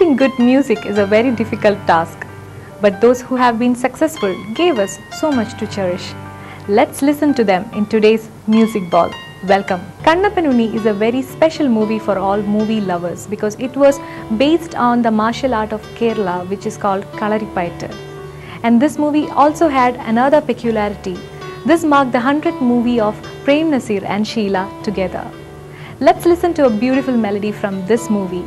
Creating good music is a very difficult task, but those who have been successful gave us so much to cherish. Let's listen to them in today's Music Bowl. Welcome. Kannappanunni is a very special movie for all movie lovers because it was based on the martial art of Kerala which is called Kalaripayattu. And this movie also had another peculiarity. This marked the 100th movie of Prem Nazir and Sheela together. Let's listen to a beautiful melody from this movie,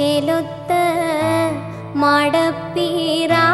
ചേലൊത്ത് മടപ്പീരാ